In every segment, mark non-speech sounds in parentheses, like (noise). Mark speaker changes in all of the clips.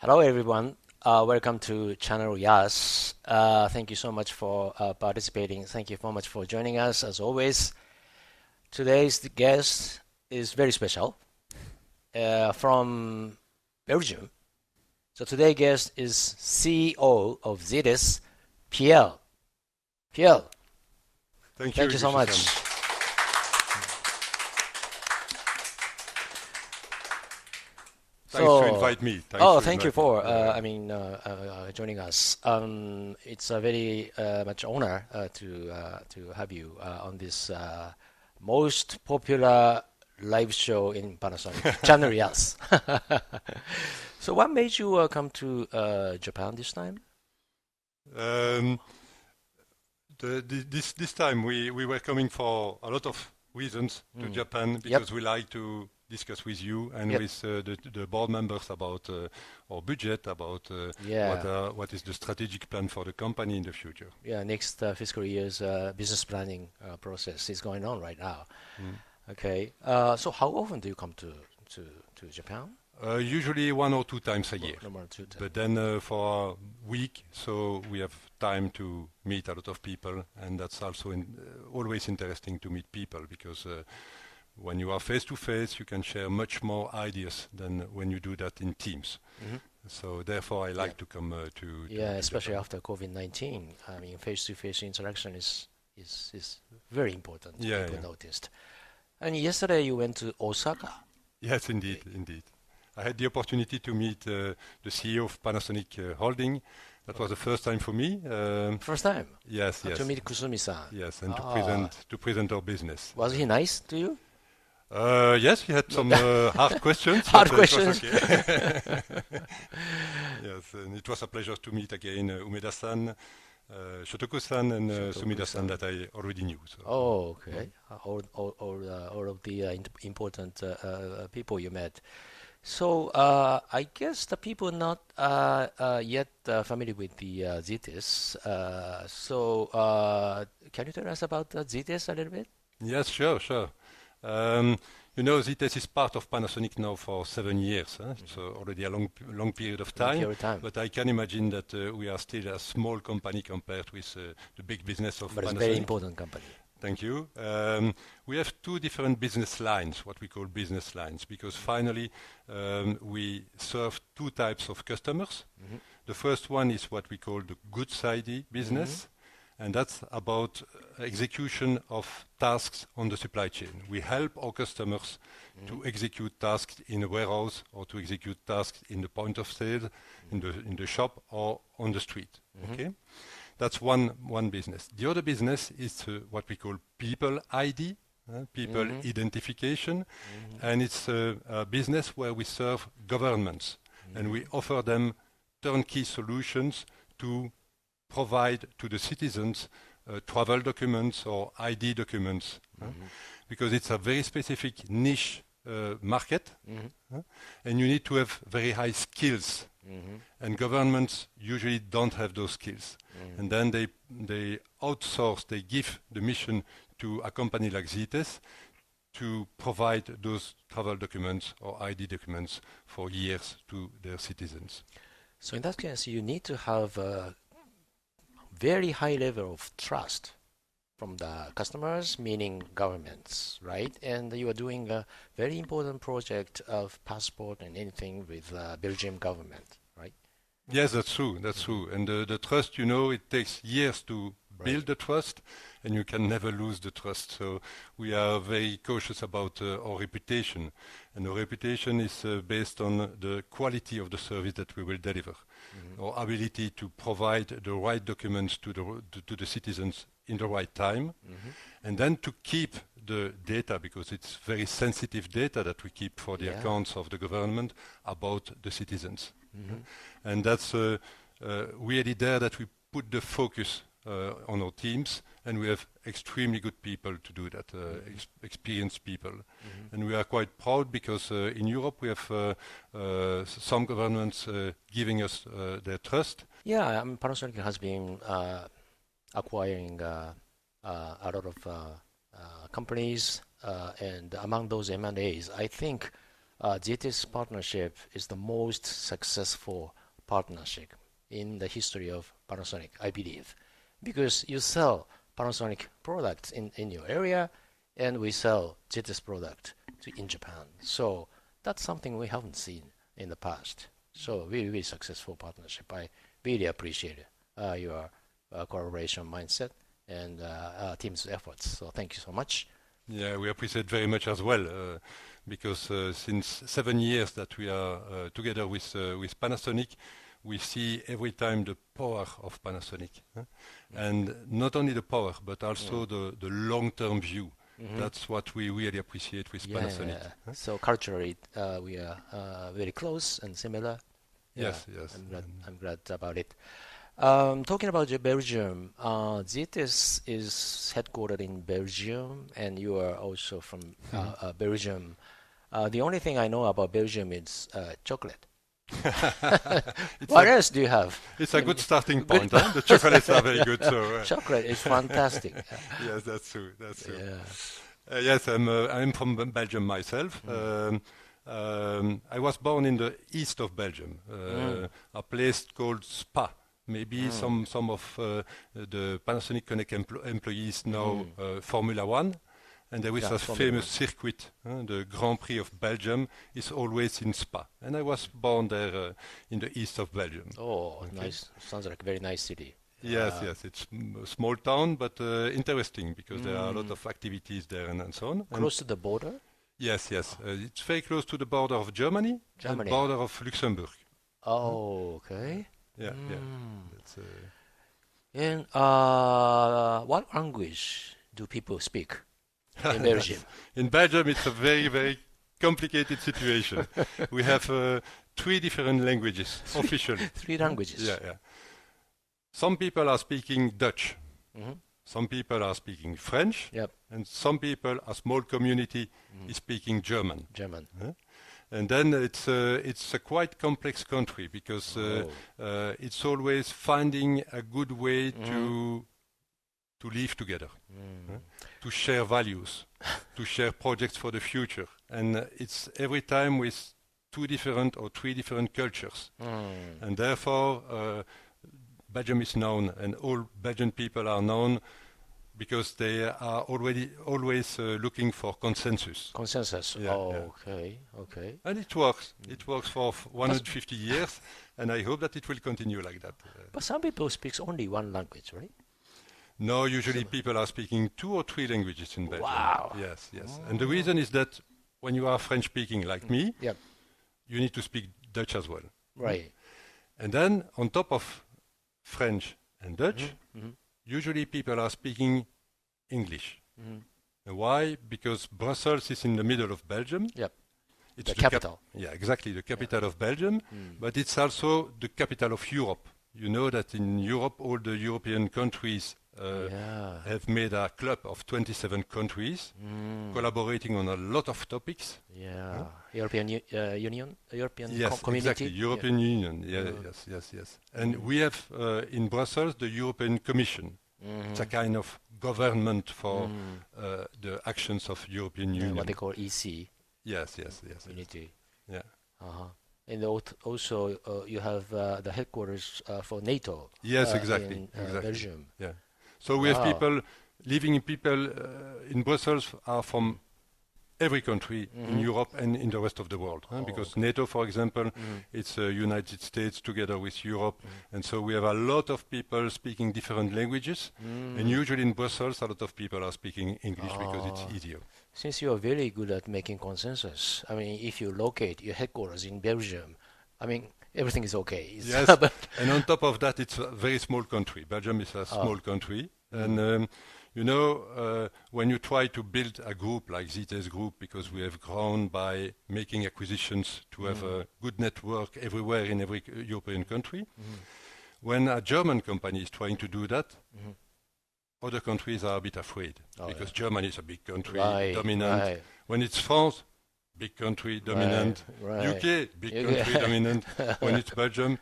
Speaker 1: Hello, everyone. Uh, welcome to Channel Yasu. Uh, thank you so much for uh, participating. Thank you so much for joining us, as always. Today's guest is very special uh, from Belgium. So today's guest is CEO of Zetes, Pierre. Pierre,
Speaker 2: Thank you.
Speaker 1: thank you so much.
Speaker 2: Thanks
Speaker 1: So-
Speaker 2: to invite me. Thanks
Speaker 1: oh, thank you for uh, I mean uh, uh, joining us. Um, it's a very uh, much honor uh, to uh, to have you uh, on this uh, most popular live show in Panasonic (laughs) Channel Yasu. (laughs) so, what made you uh, come to uh, Japan this time?
Speaker 2: Um, the, this this time we, we were coming for a lot of reasons to
Speaker 1: Mm.
Speaker 2: Japan because we like to discuss with you and
Speaker 1: Yep.
Speaker 2: with uh, the, the board members about uh, our budget, about uh,
Speaker 1: Yeah.
Speaker 2: what uh, what is the strategic plan for the company in the future.
Speaker 1: Yeah, next uh, fiscal year's uh, business planning uh, process is going on right now.
Speaker 2: Mm.
Speaker 1: Okay, uh, so how often do you come to to to Japan?
Speaker 2: Uh, usually one or two times a year.
Speaker 1: No times.
Speaker 2: But then uh, for a week, so we have time to meet a lot of people, and that's also in, uh, always interesting to meet people because uh, when you are face to face, you can share much more ideas than when you do that in teams.
Speaker 1: Mhm.
Speaker 2: So therefore, I like
Speaker 1: Yeah.
Speaker 2: to come uh, to, to
Speaker 1: Yeah,
Speaker 2: to
Speaker 1: especially
Speaker 2: Japan.
Speaker 1: after COVID-19. I mean, face-to-face interaction is is is very important.
Speaker 2: Yeah,
Speaker 1: people
Speaker 2: yeah.
Speaker 1: noticed. And yesterday you went to Osaka.
Speaker 2: Yes, indeed, indeed. I had the opportunity to meet uh, the CEO of Panasonic uh, Holding. That was the first time for me. Um,
Speaker 1: First time
Speaker 2: yes,
Speaker 1: uh,
Speaker 2: yes,
Speaker 1: to meet Kusumi-san.
Speaker 2: yes, and to
Speaker 1: Ah.
Speaker 2: present to present our business.
Speaker 1: Was he nice to you?
Speaker 2: Uh, yes, he had some (laughs) uh, hard questions.
Speaker 1: Hard
Speaker 2: uh, it was
Speaker 1: questions.
Speaker 2: okay. (laughs) yes, and it was a pleasure to meet again uh, Umeda-san, uh, Shotoko-san, and uh. Sumida-san that I already knew. So.
Speaker 1: Oh, okay. Uh, all, all, all, uh, all of the uh, important people you met. So uh, I guess the people not uh, uh, yet uh, familiar with the uh. Uh, so uh, can you tell us about the Zetes a little bit?
Speaker 2: Yes, sure, sure. Um, you know, Zetes is part of Panasonic now for seven years. Huh? It's uh, already a long, long period of time.
Speaker 1: period time.
Speaker 2: But I can imagine that uh, we are still a small company compared with uh, the big business of
Speaker 1: But it's a
Speaker 2: Panasonic.
Speaker 1: very important company.
Speaker 2: Thank you. Um, we have two different business lines, what we call business lines, because finally um, we serve two types of customers.
Speaker 1: Mhm.
Speaker 2: The first one is what we call the goods ID business, and that's about execution of tasks on the supply chain. We help our customers to execute tasks in a warehouse or to execute tasks in the point of sale, in the in the shop or on the street.
Speaker 1: Mhm.
Speaker 2: Okay, that's one one business. The other business is uh, what we call people ID, uh, people
Speaker 1: Mhm.
Speaker 2: identification, and it's uh, a business where we serve governments and we offer them turnkey solutions to provide to the citizens uh, travel documents or ID documents, uh, because it's a very specific niche uh, market,
Speaker 1: Mhm.
Speaker 2: and you need to have very high skills,
Speaker 1: Mhm.
Speaker 2: and governments usually don't have those skills,
Speaker 1: Mhm.
Speaker 2: and then they they outsource, they give the mission to a company like Zetes to provide those travel documents or ID documents for years to their citizens.
Speaker 1: So in that case, you need to have a very high level of trust from the customers, meaning governments, right? And you are doing a very important project of passport and anything with the Belgium government, right?
Speaker 2: Yes, that's true. That's true. And the, the trust, you know, it takes years to
Speaker 1: Right.
Speaker 2: build the trust, and you can never lose the trust. So we are very cautious about uh, our reputation, and our reputation is uh, based on the quality of the service that we will deliver, our ability to provide the right documents to the to, to the citizens in the right time,
Speaker 1: Mhm.
Speaker 2: and then to keep the data because it's very sensitive data that we keep for the
Speaker 1: Yeah.
Speaker 2: accounts of the government about the citizens
Speaker 1: Mhm.
Speaker 2: and that's uh, uh, really there that we put the focus on our teams, and we have extremely good people to do that, uh, ex- experienced people.
Speaker 1: Mhm.
Speaker 2: And we are quite proud because uh, in Europe we have uh, uh, some governments uh, giving us uh, their trust.
Speaker 1: Yeah, Panasonic has been uh, acquiring uh, uh, a lot of uh, uh, companies, uh, and among those M&As, I think uh, this partnership is the most successful partnership in the history of Panasonic, I believe, because you sell Panasonic products in, in your area, and we sell Zetes product to in Japan. So that's something we haven't seen in the past. So really, really successful partnership. I really appreciate uh, your uh, collaboration mindset and uh, uh, team's efforts. So thank you so much.
Speaker 2: Yeah, we appreciate very much as well uh, because uh, since seven years that we are together with with Panasonic, we see every time the power of Panasonic, huh? and not only the power but also the the long-term view. Mm-hmm. That's what we really appreciate with yeah, Panasonic.
Speaker 1: Huh? So culturally, we are very close and similar.
Speaker 2: Yes, yeah, yes.
Speaker 1: I'm glad, I'm glad about it. Um, talking about Belgium, uh, Zetes is headquartered in Belgium, and you are also from uh, mm-hmm. uh, Belgium. Uh, the only thing I know about Belgium is uh, chocolate. (laughs) what else do you have?
Speaker 2: It's a good starting point. Good huh? The (laughs) chocolates are very good. So
Speaker 1: uh, chocolate is fantastic. (laughs)
Speaker 2: yes, that's true. That's true. Yeah. yes, I'm I'm from Belgium myself. Mm. Um, um, I was born in the east of Belgium, mm. a place called Spa. Maybe mm. some some of uh, the Panasonic Connect empl employees know mm. uh, Formula One. And there is yeah, a famous circuit, uh, the Grand Prix of Belgium is always in Spa. And I was born there uh, in the east of Belgium.
Speaker 1: Oh, okay. nice. Sounds like a very nice city.
Speaker 2: Yes, uh, yes. It's a small town, but uh, interesting because mm. there are a lot mm. of activities there and, and so on.
Speaker 1: Close and to the border?
Speaker 2: Yes, yes. Uh, it's very close to the border of Germany, Germany. and border of Luxembourg.
Speaker 1: Oh, okay
Speaker 2: yeah, mm. yeah. It's, uh,
Speaker 1: and uh, what language do people speak (laughs) in Belgium?
Speaker 2: in Belgium, it's a very, very complicated situation. (laughs) we have uh, three different languages officially. (laughs)
Speaker 1: three languages.
Speaker 2: Yeah, yeah. Some people are speaking Dutch. Mm-hmm. Some people are speaking French.
Speaker 1: Yep.
Speaker 2: And some people, a small community, mm. is speaking German.
Speaker 1: German.
Speaker 2: Huh? And then it's uh, it's a quite complex country because uh, oh. uh, it's always finding a good way mm. to to live together, mm. to share values, to share projects for the future, and it's every time with two different or three different cultures, mm. and therefore. Uh, Belgium is known, and all Belgian people are known because they are already always uh, looking for consensus.
Speaker 1: Consensus. Yeah, oh, yeah. okay, okay.
Speaker 2: And it works. It works for 150 years, and I hope that it will continue like that.
Speaker 1: But some people speak only one language, right?
Speaker 2: No, usually people are speaking two or three languages in Belgium.
Speaker 1: Wow.
Speaker 2: Yes, yes. And the reason is that when you are French speaking like me,
Speaker 1: yep.
Speaker 2: you need to speak Dutch as well.
Speaker 1: Right.
Speaker 2: And then on top of French and Dutch, mm-hmm. Mm-hmm usually people are speaking English. Mm-hmm. Why? Because Brussels is in the middle of Belgium.
Speaker 1: Yep. It's the, the capital.
Speaker 2: Cap- yeah, exactly, the capital yeah. of Belgium, mm. but it's also the capital of Europe. You know that in Europe, all the European countries uh, yeah. have made a club of 27 countries mm. collaborating on a lot of topics.
Speaker 1: Yeah, European U- uh, Union, European
Speaker 2: yes,
Speaker 1: co- community.
Speaker 2: Exactly, European yeah. Union. Yeah, mm. yes, yes, yes. And mm. we have uh, in Brussels the European Commission. Mm-hmm. It's a kind of government for mm. uh, the actions of European Union.
Speaker 1: what they call EC.
Speaker 2: Yes, yes, yes.
Speaker 1: Unity.
Speaker 2: Yeah.
Speaker 1: Uh-huh. And also, uh, you have uh, the headquarters uh, for NATO.
Speaker 2: Yes, exactly.
Speaker 1: In
Speaker 2: exactly.
Speaker 1: Belgium.
Speaker 2: Yeah. So we wow. have people living people in Brussels are from every country mm-hmm. in Europe and in the rest of the world. Oh. Because okay. NATO, for example, mm-hmm. it's uh, United States together with Europe, mm-hmm. and so we have a lot of people speaking different languages. And usually in Brussels, a lot of people are speaking English because it's ah. easier.
Speaker 1: Since you are very good at making consensus, I mean, if you locate your headquarters in Belgium, I mean, everything is okay.
Speaker 2: Yes, (laughs) and on top of that, it's a very small country. Belgium is a ah. small country, and um, you know, uh, when you try to build a group like Zetes Group, because we have grown by making acquisitions to have mm. a good network everywhere in every European country, mm. when a German company is trying to do that, mm. other countries are a bit afraid oh, because yeah. Germany is a big country,
Speaker 1: right,
Speaker 2: dominant.
Speaker 1: Right.
Speaker 2: When it's France, big country, dominant.
Speaker 1: Right,
Speaker 2: UK, big UK. country, dominant. (laughs) when it's Belgium,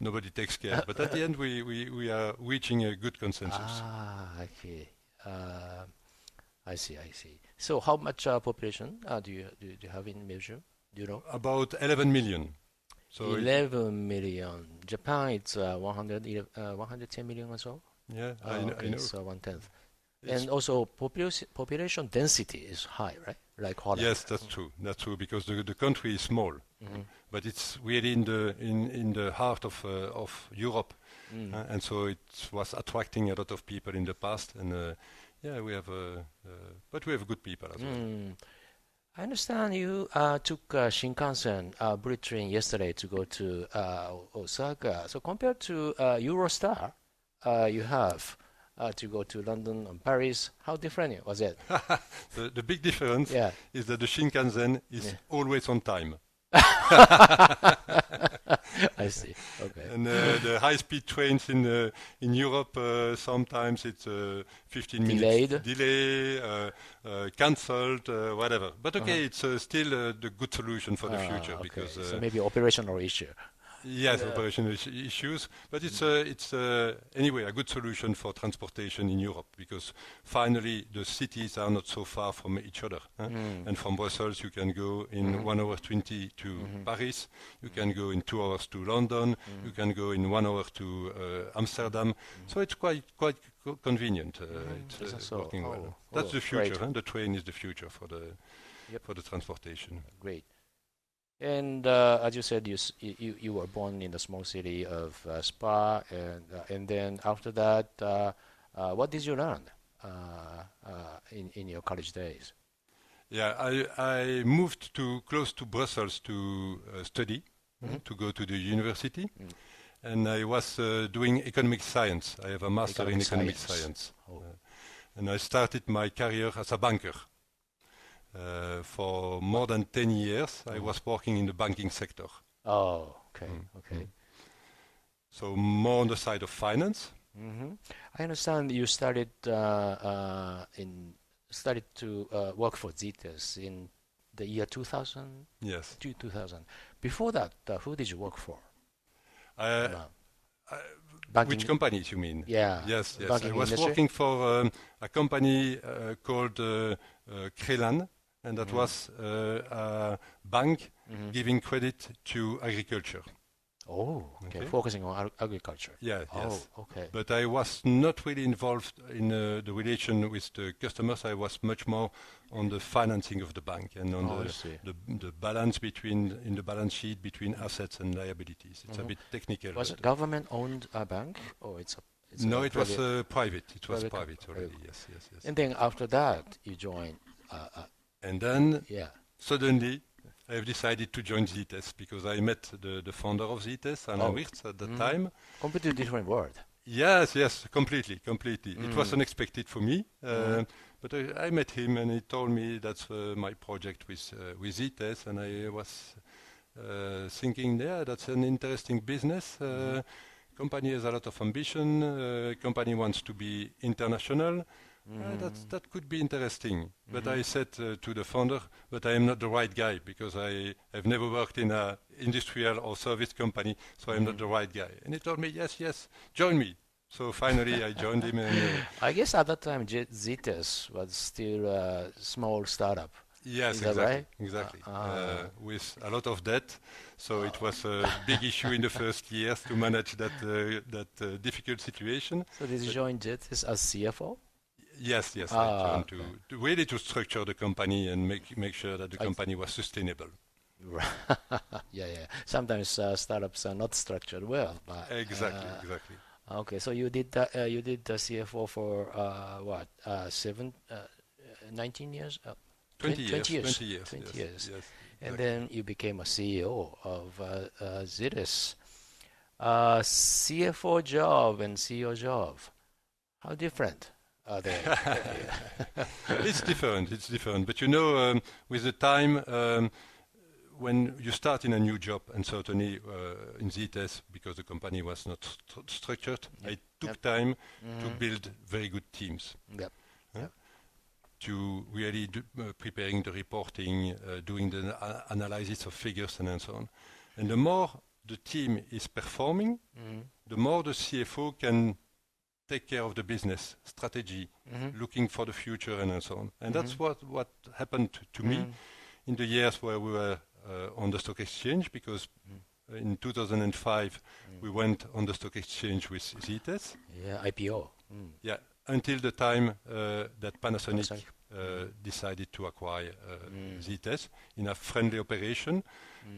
Speaker 2: nobody takes care. But at the end, we, we, we are reaching a good consensus.
Speaker 1: Ah, okay. Uh, I see, I see. So how much uh, population uh, do you do, you have in Belgium? Do you know?
Speaker 2: About 11 million.
Speaker 1: So 11 million. Japan, it's uh, 100, uh, 110 million or so.
Speaker 2: Yeah,
Speaker 1: oh,
Speaker 2: I, know,
Speaker 1: okay,
Speaker 2: I know.
Speaker 1: So one tenth. And also population population density is high, right? Like Holland.
Speaker 2: Yes, that's true. That's true because the the country is small, mm -hmm. but it's really in the in in the heart of uh, of Europe, mm. uh, and so it was attracting a lot of people in the past. And uh, yeah, we have, uh, uh, but we have good people as well.
Speaker 1: Mm. I understand you uh, took uh, Shinkansen uh, bullet train yesterday to go to Osaka. So compared to Eurostar, you have uh, to go to London and Paris. How different was it? (laughs)
Speaker 2: the, the, big difference yeah. is that the Shinkansen is yeah. always on time. (laughs)
Speaker 1: I see. Okay.
Speaker 2: And uh, the high-speed trains in uh, in Europe uh, sometimes it's uh, 15
Speaker 1: Delayed.
Speaker 2: minutes delay, uh, uh, cancelled, whatever. But okay, -huh. it's still the good solution for the ah, future
Speaker 1: okay.
Speaker 2: because
Speaker 1: so maybe operational issue.
Speaker 2: Yes, yeah. operational issues, but it's uh, it's uh, anyway a good solution for transportation in Europe because finally the cities are not so far from each other. Huh? Mm. And from Brussels you can go in mm. one hour twenty to mm-hmm. Paris, you can go in two hours to London, mm. you can go in one hour to uh, Amsterdam. Mm. So it's quite quite co convenient. Uh. It's uh, so. working oh, well. That's oh, the future. Huh? The train is the future for the yep. for the transportation.
Speaker 1: Great. And uh, as you said, you, you you were born in the small city of uh, Spa, and uh, and then after that, uh, uh, what did you learn uh, in in your college days?
Speaker 2: Yeah, I I moved to close to Brussels to study, mm -hmm. to go to the university, mm. and I was doing economic science. I have a master economic in economic science, science. Oh. and I started my career as a banker. Uh, for more than 10 years, I was working in the banking sector.
Speaker 1: Oh, okay, mm. okay.
Speaker 2: So more on the side of finance.
Speaker 1: Mm -hmm. I understand you started uh, uh, in started to uh, work for Zetes in the year 2000.
Speaker 2: Yes.
Speaker 1: 2000. Before that, uh, who did you work for?
Speaker 2: which companies you mean?
Speaker 1: Yeah.
Speaker 2: Yes, yes. I was industry? working for um, a company called Crelan and that mm. was uh, a bank mm-hmm. giving credit to agriculture.
Speaker 1: Oh, okay. okay. Focusing on agriculture.
Speaker 2: Yeah,
Speaker 1: oh,
Speaker 2: yes.
Speaker 1: okay.
Speaker 2: But I was not really involved in uh, the relation with the customers. I was much more on the financing of the bank and on oh, the, the, the balance between in the balance sheet between assets and liabilities. It's mm-hmm. a bit technical.
Speaker 1: Was it government-owned uh, bank or it's a it's
Speaker 2: no, it was uh, private. It was private, private already. Yes, yes, yes.
Speaker 1: And then after that, you joined uh, uh
Speaker 2: and then yeah. suddenly I have decided to join Zetes because I met the, the founder of Zetes, Alain oh. Wirtz, at that mm. time.
Speaker 1: Completely different world.
Speaker 2: Yes, yes, completely, completely. Mm. It was unexpected for me, uh, mm. but I, I, met him and he told me that's uh, my project with uh, with Zetes, and I was uh, thinking, yeah, that's an interesting business. Uh, mm. Company has a lot of ambition. Uh, company wants to be international. Mm. that that could be interesting. Mm-hmm. But I said uh, to the founder, but I am not the right guy because I have never worked in a industrial or service company, so I'm mm. not the right guy. And he told me, yes, yes, join me. So finally, I joined him. And, uh, (laughs)
Speaker 1: I guess at that time, Zetes was still a small startup.
Speaker 2: Yes,
Speaker 1: Is
Speaker 2: exactly.
Speaker 1: Right?
Speaker 2: Exactly. Uh, uh, with a lot of debt, so it was a big issue in the first years to manage that uh, that uh, difficult situation.
Speaker 1: So did you join Zetes as CFO?
Speaker 2: Yes, yes. Ah, okay. to, to, really to structure the company and make make sure that the company was sustainable. (laughs)
Speaker 1: yeah, yeah. Sometimes uh, startups are not structured well. But,
Speaker 2: exactly, uh, exactly.
Speaker 1: Okay, so you did that. Uh, you did the CFO for uh, what? Uh, seven, uh, 19 years.
Speaker 2: 20, 20,
Speaker 1: years.
Speaker 2: 20 years.
Speaker 1: 20
Speaker 2: yes,
Speaker 1: years.
Speaker 2: Yes,
Speaker 1: and then you became a CEO of uh. CFO job and CEO job. How different?
Speaker 2: There. (laughs) it's different. It's different. But you know, um, with the time, um, when you start in a new job, and certainly uh, in Zetes, because the company was not st structured, yep. it took yep. time mm -hmm. to mm-hmm. build very good teams.
Speaker 1: Yep. yep.
Speaker 2: To really do, uh, preparing the reporting, uh, doing the analysis of figures, and, and so on. And the more the team is performing, mm -hmm. the more the CFO can take care of the business strategy, mm-hmm. looking for the future, and, and so on. And mm-hmm. that's what what happened to, me mm-hmm. in the years where we were uh, on the stock exchange because mm-hmm. in 2005 mm. we went on the stock exchange with Zetes.
Speaker 1: Yeah, IPO. Mm.
Speaker 2: Yeah, until the time uh, that Panasonic uh, decided to acquire mm. Zetes in a friendly operation.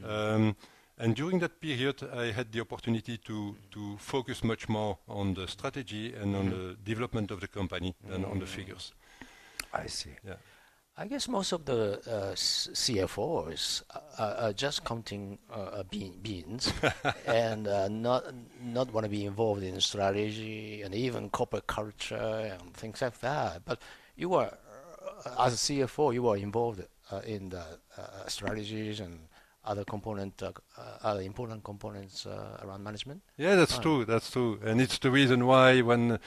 Speaker 2: Um, And during that period, I had the opportunity to to focus much more on the strategy and on the mm-hmm. development of the company than on the mm-hmm. figures.
Speaker 1: I see.
Speaker 2: Yeah.
Speaker 1: I guess most of the uh, CFOs uh, are just counting uh, beans (laughs) and not want to be involved in strategy and even corporate culture and things like that. But you were, as a CFO, you were involved in the strategies and other component, uh, uh, other important components uh, around management?
Speaker 2: Yeah, that's ah. true. That's true. And it's the reason why when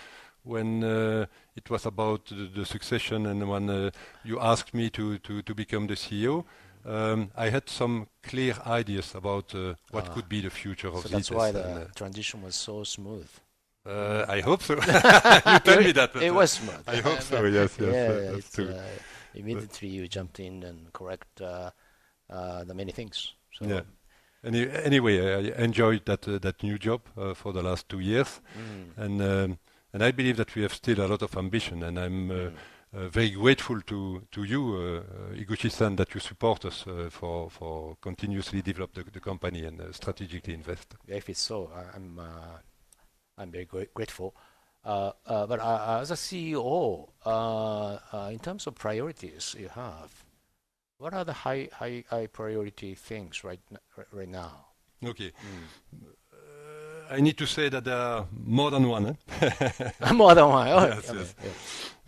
Speaker 2: when it was about the succession and when you asked me to to, to become the CEO, um, I had some clear ideas about what ah. could be the future of.
Speaker 1: So that's why the transition was so smooth.
Speaker 2: I hope so. (laughs) (laughs) You tell me that.
Speaker 1: It was smooth.
Speaker 2: I hope so. (laughs) Yes, yes.
Speaker 1: Yeah,
Speaker 2: That's true.
Speaker 1: immediately you jumped in and correct Uh, the many things. So
Speaker 2: Yeah. Any, anyway, I enjoyed that uh, that new job uh, for the last two years, mm. and um, and I believe that we have still a lot of ambition, and I'm mm. very grateful to to you, Iguchi-san, that you support us for for continuously develop the company and strategically invest.
Speaker 1: If it's so, I'm very grateful. But as a CEO, in terms of priorities you have, what are the high high high priority things right right now?
Speaker 2: Okay. Hmm. Uh, I need to say that there are more than one. (laughs)
Speaker 1: More than one. Oh,
Speaker 2: Yes,
Speaker 1: okay.
Speaker 2: yes.
Speaker 1: Yeah.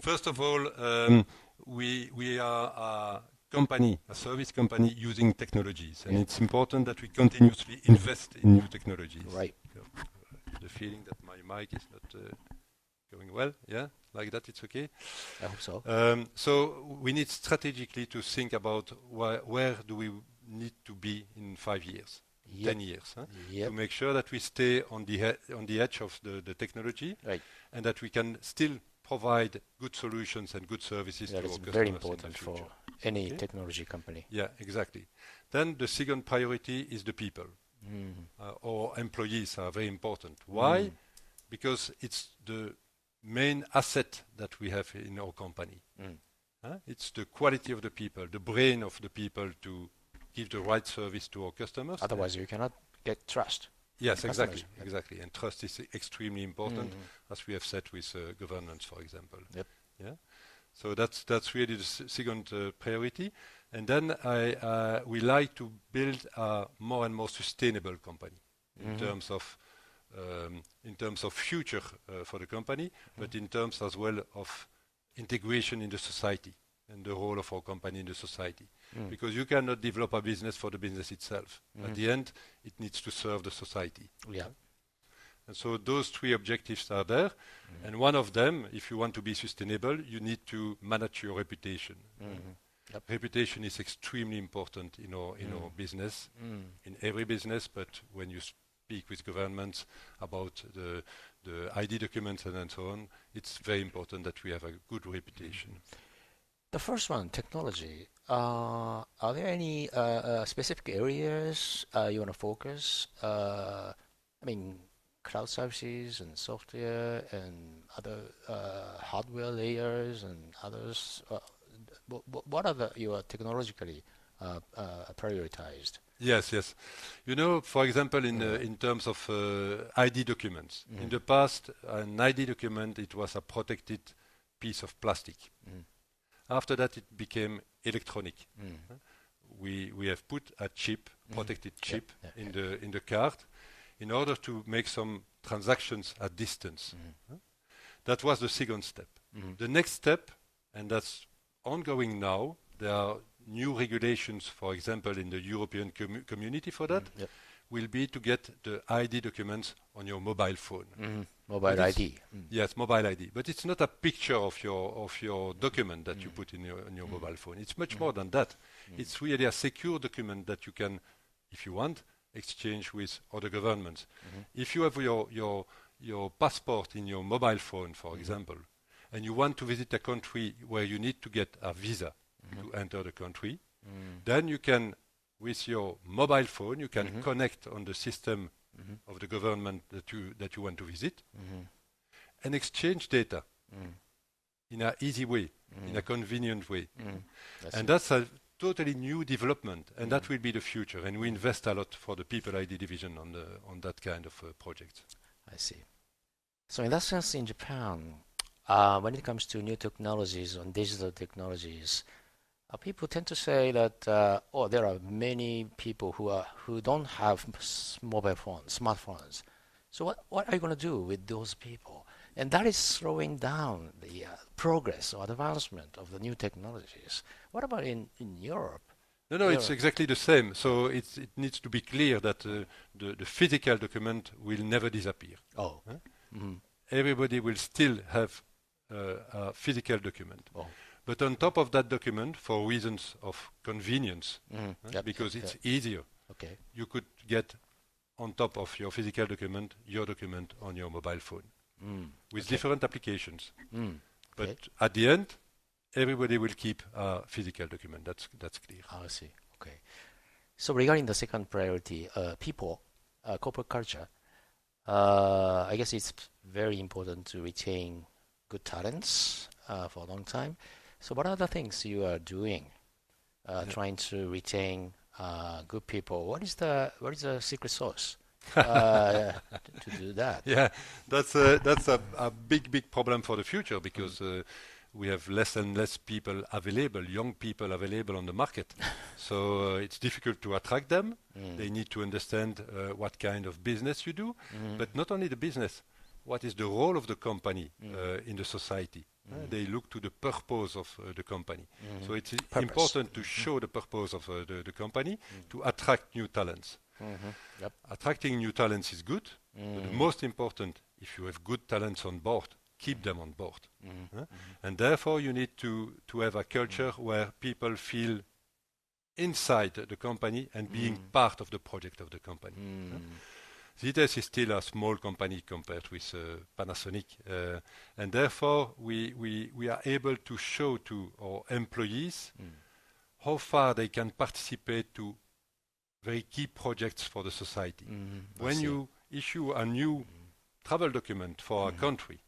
Speaker 2: First of all, um, we we are a company, a service company using technologies, and
Speaker 1: Yeah.
Speaker 2: it's important that we continuously invest in new technologies.
Speaker 1: Right.
Speaker 2: Uh, the feeling that my mic is not uh, going well. Yeah, like that, it's okay.
Speaker 1: I hope so.
Speaker 2: So we need strategically to think about where do we need to be in five years,
Speaker 1: Yep.
Speaker 2: 10 years, huh?
Speaker 1: Yep.
Speaker 2: To make sure that we stay on the on the edge of the technology,
Speaker 1: Right.
Speaker 2: and that we can still provide good solutions and good services
Speaker 1: That
Speaker 2: to our customers
Speaker 1: very
Speaker 2: the
Speaker 1: important for any
Speaker 2: Okay.
Speaker 1: technology company.
Speaker 2: Yeah, exactly. Then the second priority is the people.
Speaker 1: Mhm.
Speaker 2: Uh, our employees are very important. Why? Because it's the main asset that we have in our company.
Speaker 1: Mm.
Speaker 2: It's the quality of the people, the brain of the people to give the right service to our customers.
Speaker 1: Otherwise, you cannot get trust.
Speaker 2: Yes, exactly, exactly. And trust is extremely important,
Speaker 1: Mhm.
Speaker 2: as we have said with uh, governance, for example.
Speaker 1: Yep.
Speaker 2: Yeah. So that's that's really the second uh, priority. And then I uh, we like to build a more and more sustainable company in
Speaker 1: Mhm.
Speaker 2: terms of um, in terms of future uh, for the company, but in terms as well of integration in the society and the role of our company in the society.
Speaker 1: Mm.
Speaker 2: Because you cannot develop a business for the business itself.
Speaker 1: Mhm.
Speaker 2: At the end, it needs to serve the society.
Speaker 1: Yeah.
Speaker 2: And so those three objectives are there. And one of them, if you want to be sustainable, you need to manage your reputation.
Speaker 1: Mhm. Yep.
Speaker 2: Reputation is extremely important in our in our business,
Speaker 1: Mm.
Speaker 2: in every business. But when you speak with governments about the the ID documents and, and so on, it's very important that we have a good reputation.
Speaker 1: The first one, technology. Uh, are there any uh, uh, specific areas uh, you want to focus? Uh, I mean, cloud services and software and other uh, hardware layers and others. Wh- wh- what are the you are technologically prioritized?
Speaker 2: Yes, yes. You know, for example, in uh, in terms of uh, ID documents, in the past, an ID document it was a protected piece of plastic.
Speaker 1: Mm.
Speaker 2: After that, it became electronic.
Speaker 1: Mm.
Speaker 2: We we have put a chip, protected chip,
Speaker 1: yeah,
Speaker 2: in the in the card, in order to make some transactions at distance. Huh? That was the second step. The next step, and that's ongoing now, there are new regulations, for example, in the European commu- community for that, mm,
Speaker 1: Yep.
Speaker 2: will be to get the ID documents on your mobile phone.
Speaker 1: Mhm. Mobile ID. Mm.
Speaker 2: Yes, mobile ID. But it's not a picture of your of your document that you mm. put in your in your mm. mobile phone. It's much more than that. It's really a secure document that you can, if you want, exchange with other governments. Mm-hmm. If you have your your your passport in your mobile phone, for mm-hmm. example, and you want to visit a country where you need to get a visa to enter the country, then you can with your mobile phone, you can
Speaker 1: Mhm.
Speaker 2: connect on the system
Speaker 1: Mhm.
Speaker 2: of the government that you that you want to visit and exchange data
Speaker 1: Mm.
Speaker 2: in an easy way, in a
Speaker 1: Mm.
Speaker 2: convenient way.
Speaker 1: Mm. That's
Speaker 2: and that's a totally new development, and that
Speaker 1: Mm.
Speaker 2: will be the future. And we invest a lot for the People ID division on the on that kind of uh, projects.
Speaker 1: I see. So in that sense, in Japan, uh, when it comes to new technologies and digital technologies, uh, people tend to say that uh, oh, there are many people who are who don't have mobile phones, smartphones. So what what are you going to do with those people? And that is slowing down the uh, progress or advancement of the new technologies. What about in, in Europe?
Speaker 2: No, no, it's exactly the same. So it's, it needs to be clear that uh, the, the physical document will never disappear.
Speaker 1: Oh,
Speaker 2: Huh?
Speaker 1: Mhm.
Speaker 2: Everybody will still have uh, a physical document.
Speaker 1: oh,
Speaker 2: But on top of that document, for reasons of convenience, huh,
Speaker 1: Yep,
Speaker 2: because
Speaker 1: yep,
Speaker 2: it's
Speaker 1: yep.
Speaker 2: easier,
Speaker 1: okay.
Speaker 2: you could get on top of your physical document your document on your mobile phone
Speaker 1: Mm.
Speaker 2: with
Speaker 1: Okay.
Speaker 2: different applications.
Speaker 1: Mm.
Speaker 2: But
Speaker 1: Okay.
Speaker 2: at the end, everybody will keep a physical document. That's that's clear.
Speaker 1: I see. Okay. So regarding the second priority, uh, people, uh, corporate culture, uh, I guess it's very important to retain good talents uh, for a long time. So what are the things you are doing, uh,
Speaker 2: Yeah.
Speaker 1: trying to retain uh, good people? What is the what is the secret sauce (laughs) uh, to, to do that?
Speaker 2: Yeah, that's a, that's a, a big big problem for the future because uh, we have less and less people available, young people available on the market. (laughs) so uh, it's difficult to attract them.
Speaker 1: Mm.
Speaker 2: They need to understand uh, what kind of business you do,
Speaker 1: Mm.
Speaker 2: but not only the business. What is the role of the company
Speaker 1: Mm.
Speaker 2: uh, in the society?
Speaker 1: Mm.
Speaker 2: they look to the purpose of uh, the company.
Speaker 1: Mm.
Speaker 2: So it's
Speaker 1: Purpose.
Speaker 2: important to show the purpose of uh, the, the company
Speaker 1: Mm.
Speaker 2: to attract new talents.
Speaker 1: Mhm. Yep.
Speaker 2: Attracting new talents is good, but the
Speaker 1: Mm.
Speaker 2: most important, if you have good talents on board, keep them on board.
Speaker 1: Mhm.
Speaker 2: Huh?
Speaker 1: Mhm.
Speaker 2: And therefore, you need to, to have a culture where people feel inside the company and being
Speaker 1: Mm.
Speaker 2: part of the project of the company.
Speaker 1: Mm.
Speaker 2: Zetes is still a small company compared with uh, Panasonic, uh, and therefore we, are able to show to our employees
Speaker 1: Mm.
Speaker 2: how far they can participate to very key projects for the society.
Speaker 1: Mhm. I
Speaker 2: When you issue a new travel document for a
Speaker 1: Mhm.
Speaker 2: country,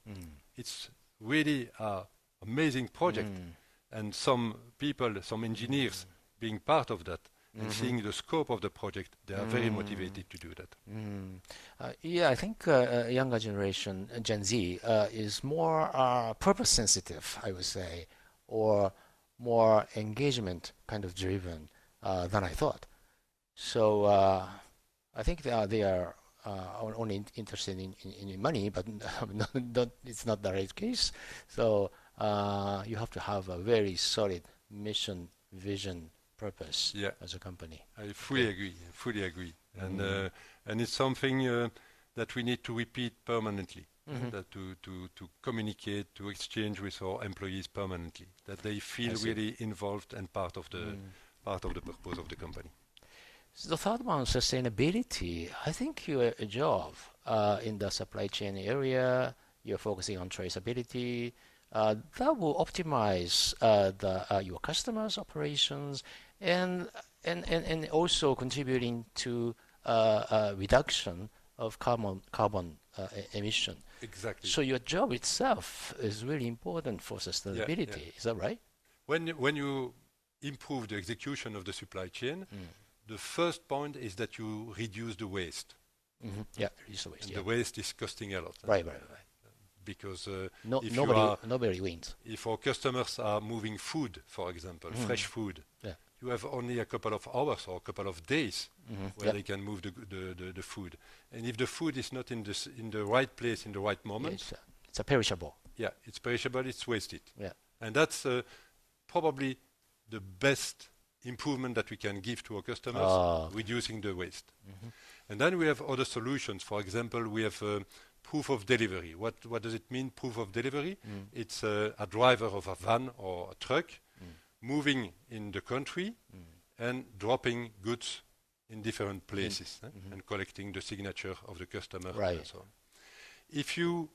Speaker 2: it's really an amazing project, and some people, some engineers, being part of that and
Speaker 1: Mhm.
Speaker 2: seeing the scope of the project, they are very
Speaker 1: Mm.
Speaker 2: motivated to do that.
Speaker 1: Mm. Uh, yeah, I think uh, younger generation, uh, Gen Z, uh, is more uh, purpose sensitive, I would say, or more engagement kind of driven uh, than I thought. So uh, I think they are they are uh, only interested in, in, in money, but (laughs) not, not, it's not the right case. So uh, you have to have a very solid mission, vision, purpose
Speaker 2: Yeah,
Speaker 1: as a company.
Speaker 2: I fully agree. Fully agree. And
Speaker 1: Mm.
Speaker 2: uh, and it's something uh, that we need to repeat permanently. uh,
Speaker 1: Mhm.
Speaker 2: That to, to, to communicate, to exchange with our employees permanently, that they feel really involved and part of the
Speaker 1: Mm.
Speaker 2: part of the purpose of the company.
Speaker 1: So the third one, sustainability. I think your job uh, in the supply chain area, you're focusing on traceability. Uh, that will optimize uh, the uh, your customers' operations and and, and, and also contributing to uh, uh, reduction of carbon carbon uh, emission.
Speaker 2: Exactly.
Speaker 1: So your job itself is really important for sustainability. Is that right?
Speaker 2: when you- when you improve the execution of the supply chain,
Speaker 1: Mm.
Speaker 2: the first point is that you reduce the waste.
Speaker 1: hmm Yeah, reduce the waste.
Speaker 2: And
Speaker 1: Yeah.
Speaker 2: the waste is costing a lot.
Speaker 1: Right, right, right.
Speaker 2: Because uh,
Speaker 1: No,
Speaker 2: If you
Speaker 1: nobody,
Speaker 2: are-
Speaker 1: nobody wins.
Speaker 2: if our customers are moving food, for example,
Speaker 1: Mm.
Speaker 2: fresh food,
Speaker 1: Yeah.
Speaker 2: You have only a couple of hours or a couple of days
Speaker 1: hmm
Speaker 2: where
Speaker 1: Yeah.
Speaker 2: they can move the, the, the, the food. And if the food is not in the, s- in the right place in the right moment,
Speaker 1: It's a, it's a perishable.
Speaker 2: yeah, it's perishable, it's wasted.
Speaker 1: Yeah.
Speaker 2: And that's uh, probably the best improvement that we can give to our customers,
Speaker 1: Ah,
Speaker 2: reducing the waste.
Speaker 1: Mhm.
Speaker 2: And then we have other solutions. For example, we have uh, proof of delivery. What, what does it mean, proof of delivery?
Speaker 1: Mm.
Speaker 2: It's uh, a driver of a van or a truck
Speaker 1: Mm.
Speaker 2: Moving in the country
Speaker 1: Mm.
Speaker 2: and dropping goods in different places eh,
Speaker 1: Mhm.
Speaker 2: and collecting the signature of the customer
Speaker 1: Right.
Speaker 2: and so on. If you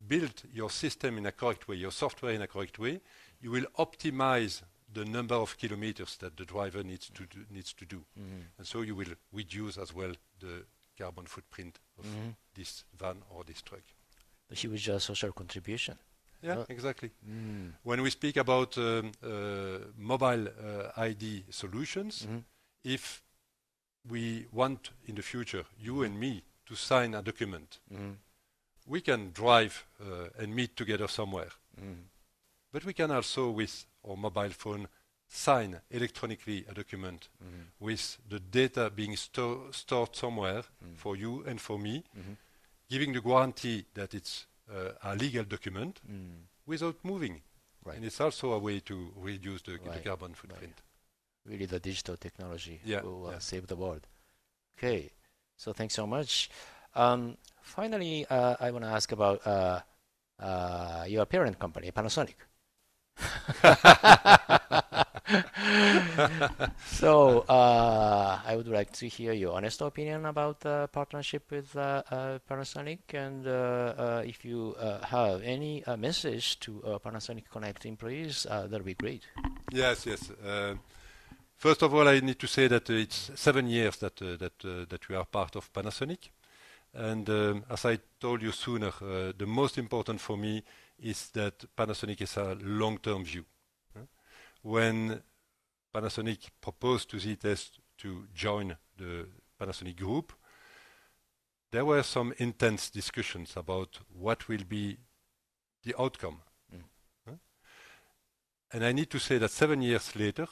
Speaker 2: build your system in a correct way, your software in a correct way, you will optimize the number of kilometers that the driver needs to do, needs to do.
Speaker 1: Mhm.
Speaker 2: And so you will reduce as well the carbon footprint of
Speaker 1: Mhm.
Speaker 2: this van or this truck.
Speaker 1: A huge uh, social contribution.
Speaker 2: Yeah,
Speaker 1: Uh,
Speaker 2: exactly.
Speaker 1: Mm.
Speaker 2: When we speak about um, uh, mobile uh, ID solutions,
Speaker 1: Mhm.
Speaker 2: if we want in the future, you and me, to sign a document,
Speaker 1: Mhm.
Speaker 2: we can drive uh, and meet together somewhere.
Speaker 1: Mhm.
Speaker 2: But we can also, with our mobile phone, sign electronically a document
Speaker 1: Mhm.
Speaker 2: with the data being sto- stored somewhere
Speaker 1: Mm.
Speaker 2: for you and for me,
Speaker 1: Mhm.
Speaker 2: giving the guarantee that it's a legal document
Speaker 1: Mm.
Speaker 2: without moving.
Speaker 1: Right.
Speaker 2: And it's also a way to reduce the, the carbon footprint.
Speaker 1: Really, the digital technology
Speaker 2: Yeah,
Speaker 1: will uh,
Speaker 2: yeah.
Speaker 1: save the world. Okay, so thanks so much. Um, finally, uh, I want to ask about uh, uh, your parent company, Panasonic. (laughs) (laughs) (laughs) so uh, I would like to hear your honest opinion about the partnership with uh, uh, Panasonic, and uh, uh if you uh, have any uh, message to Panasonic Connect employees, that would be great.
Speaker 2: Yes, yes. First of all, I need to say that it's seven years that that that we are part of Panasonic, and as I told you sooner, the most important for me is that Panasonic is a long-term view. When Panasonic proposed to Zetes to join the Panasonic group, there were some intense discussions about what will be the outcome.
Speaker 1: Mm.
Speaker 2: And I need to say that seven years later,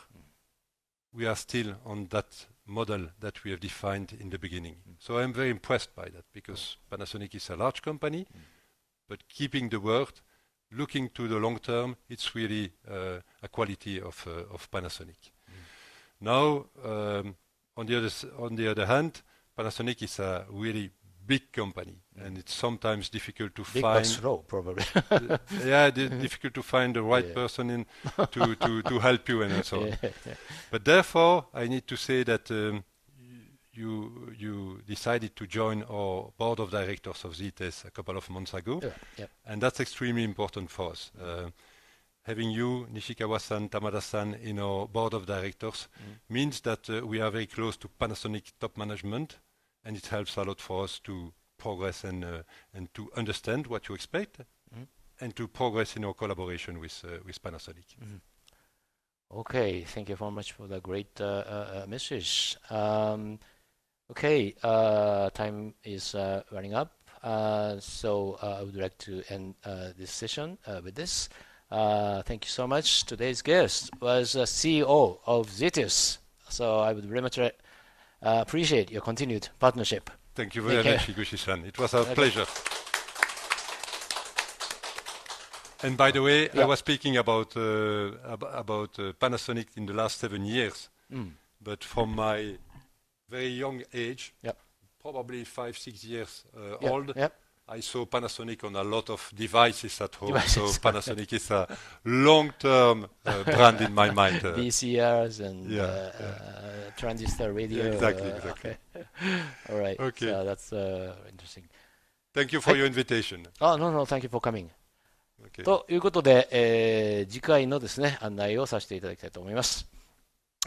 Speaker 2: we are still on that model that we have defined in the beginning.
Speaker 1: Mm.
Speaker 2: So I'm very impressed by that because Panasonic is a large company,
Speaker 1: Mm.
Speaker 2: but keeping the word, looking to the long term, it's really uh, a quality of, uh, of Panasonic. Now, um, on, the other, s- on the other hand, Panasonic is a really big company, and it's sometimes difficult to
Speaker 1: Big but
Speaker 2: find
Speaker 1: slow, probably. (laughs)
Speaker 2: yeah, di- (laughs) difficult to find the right
Speaker 1: Yeah.
Speaker 2: person in (laughs) to, to, to help you and so on.
Speaker 1: Yeah, yeah.
Speaker 2: But therefore, I need to say that um, you you decided to join our board of directors of Zetes a couple of months ago, and that's extremely important for us. Uh, having you, Nishikawa-san, Tamada-san, in our board of directors
Speaker 1: Mm.
Speaker 2: means that uh, we are very close to Panasonic top management, and it helps a lot for us to progress and uh, and to understand what you expect,
Speaker 1: Mhm.
Speaker 2: and to progress in our collaboration with uh, with Panasonic.
Speaker 1: Okay, thank you very much for the great uh, uh, message. Um, okay, uh, time is uh, running up, uh, so uh, I would like to end uh, this session uh, with this. Uh, thank you so much. Today's guest was uh, CEO of Zetes, so I would very much uh, appreciate your continued partnership.
Speaker 2: Thank you very much, Higuchi-san. It was a
Speaker 1: Okay.
Speaker 2: pleasure. And by the way,
Speaker 1: Yeah.
Speaker 2: I was speaking about uh, ab- about uh, Panasonic in the last seven years,
Speaker 1: Mm.
Speaker 2: but from my very young age,
Speaker 1: Yeah.
Speaker 2: probably five, six years uh,
Speaker 1: Yeah,
Speaker 2: old,
Speaker 1: yeah.
Speaker 2: I saw Panasonic on a lot of devices at home. So
Speaker 1: Devices.
Speaker 2: Panasonic (laughs) is a long-term uh, brand in my mind. uh, (laughs)
Speaker 1: VCRs and
Speaker 2: yeah,
Speaker 1: uh,
Speaker 2: yeah.
Speaker 1: uh, transistor radio.
Speaker 2: Yeah, exactly,
Speaker 1: uh,
Speaker 2: exactly. (laughs)
Speaker 1: All right.
Speaker 2: Okay.
Speaker 1: So that's uh, interesting.
Speaker 2: Thank you for
Speaker 1: Hi.
Speaker 2: your invitation.
Speaker 1: Oh, no, no, thank you for coming.
Speaker 2: Okay.
Speaker 1: ということで、えー次回のですね、案内をさせていただきたいと思います。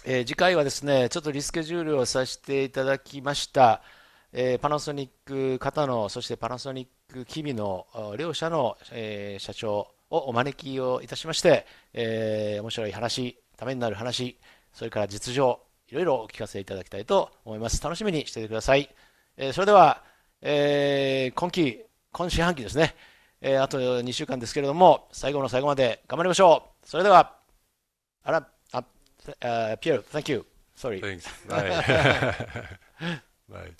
Speaker 1: えー次回はですね、ちょっとリスケジュールをさせていただきました、えーパナソニック方の、そしてパナソニック機微の両社の、えー社長をお招きをいたしまして、えー面白い話、ためになる話、それから実情、いろいろお聞かせいただきたいと思います。楽しみにしていてください。えそれでは、え今期、今四半期ですね、えあと2週間ですけれども、最後の最後まで頑張りましょう。それでは、あら、Th uh, Piero, thank you. Sorry.
Speaker 2: Thanks. (laughs) Bye. (laughs) Bye.